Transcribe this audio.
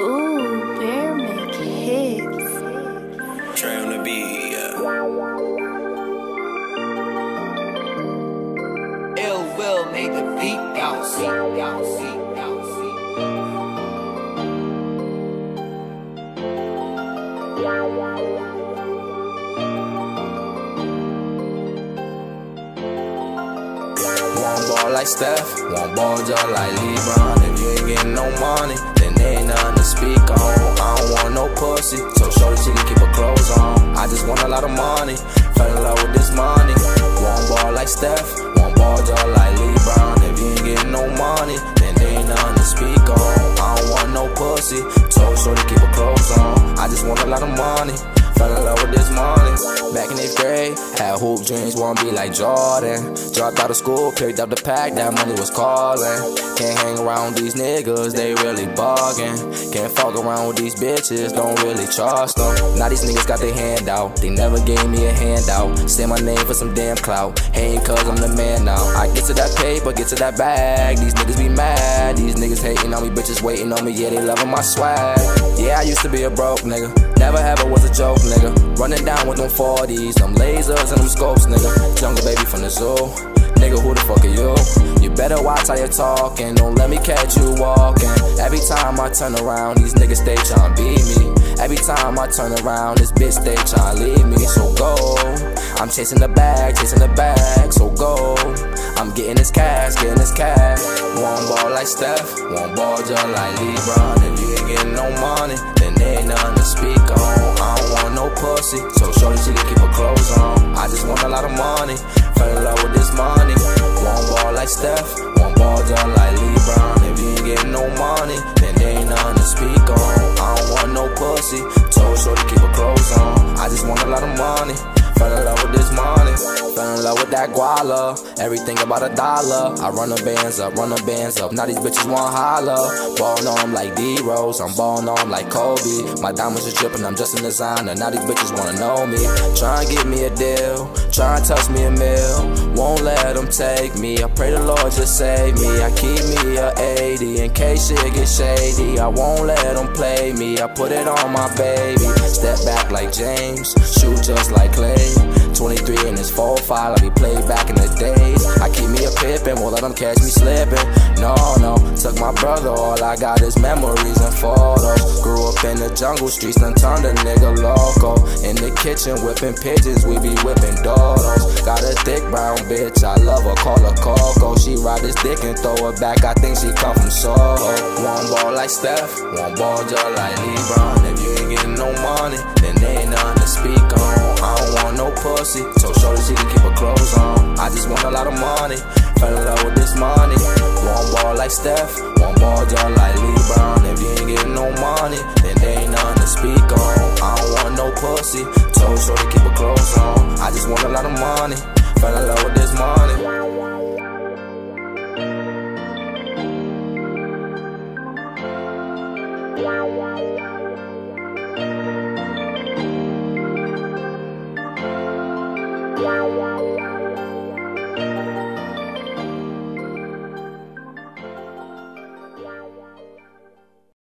Ooh, Bear make hits. Trey on the beat, yeah. Ill will make the beat bounce. Like Steph, one ball just like LeBron. If you ain't getting no money, then ain't nothing to speak on. I don't want no pussy, so shorty she can keep her clothes on. I just want a lot of money, fell in love with this money. One ball like Steph, one ball just like LeBron. If you ain't getting no money, then ain't nothing to speak on. I don't want no pussy, so shorty keep her clothes on. I just want a lot of money. Fell in love with this money. Back in eighth grade, had hoop dreams, wanna be like Jordan. Dropped out of school, picked up the pack, that money was calling. Can't hang around these niggas, they really bugging. Can't fuck around with these bitches, don't really trust them. Now these niggas got their hand out, they never gave me a handout. Say my name for some damn clout, hating cause I'm the man now. I get to that paper, get to that bag, these niggas be mad. These niggas hating on me, bitches waiting on me, yeah, they loving my swag. Yeah, I used to be a broke nigga, never ever was a joke nigga. Running down with them 40s, them lasers and them scopes, nigga. Jungle baby from the zoo. Nigga, who the fuck are you? You better watch how you talking, don't let me catch you walking. Every time I turn around, these niggas stay tryna beat me. Every time I turn around, this bitch stay tryna leave me. So go. I'm chasing the bag, chasing the bag, so go. I'm getting this cash, getting this cash. One ball like Steph, one ball just like LeBron. If you ain't getting no money, then ain't nothing to speak on. I don't want no pussy, so shorty she can keep her clothes on. I just want a lot of money, fell in love with this money. One ball like Steph, one ball just like LeBron. If you ain't getting no money, then ain't nothing to speak on. I don't want no pussy, told shorty keep her clothes on. I just want a lot of money. In love with that guala. Everything about a dollar. I run the bands up, run the bands up. Now these bitches want holla. Ballin' on 'em like D Rose, I'm ballin' on 'em like Kobe. My diamonds are drippin', I'm just a designer. Now these bitches wanna know me. Try and get me a deal, try and touch me a meal. Won't let them take me. I pray the Lord just save me. I keep me a 80 in case shit get shady. I won't let them play me. I put it on my baby. Step back like James, shoot just like Clay. 23 in this 4-5, like we played back in the days. I keep me a pippin', won't let them catch me slipping. No, no, took my brother, all I got is memories and photos. Grew up in the jungle streets, done turned a nigga loco. Kitchen, whipping pigeons, we be whipping dodos. Got a thick brown bitch, I love her, call her Coco. She ride this dick and throw it back, I think she come from Soho. One ball like Steph, one ball just like LeBron. If you ain't getting no money, then there ain't nothing to speak on. I don't want no pussy, so shorty she can keep her clothes on. I just want a lot of money, fell in love with this money. One ball like Steph, one ball just like LeBron. If you ain't getting no money, then there ain't nothing want a lot of money. Fell in love with this money.